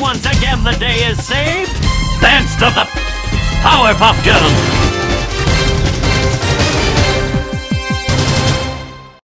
once again the day is saved, thanks to the Powerpuff Girls!